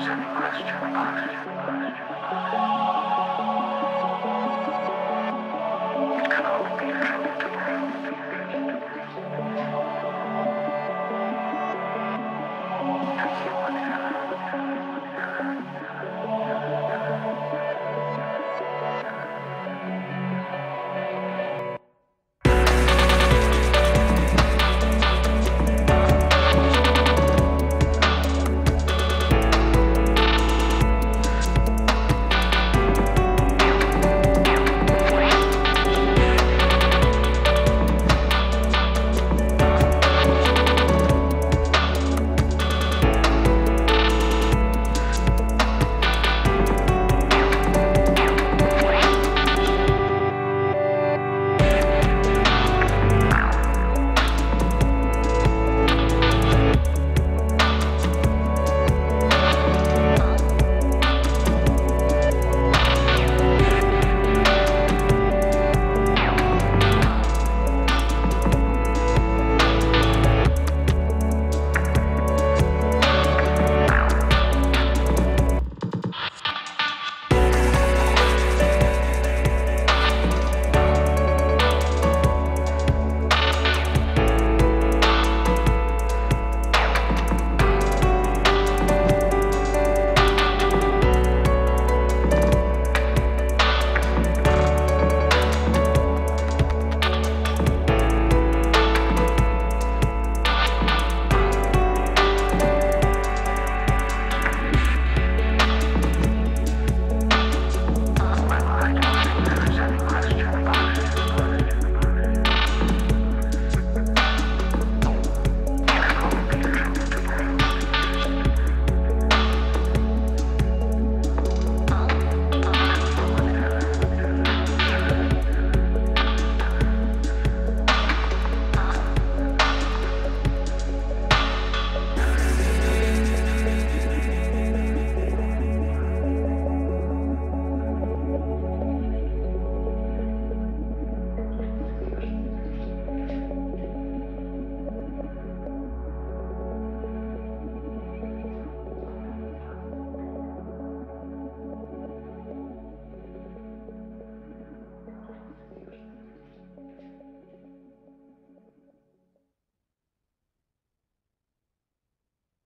question, question, question, question.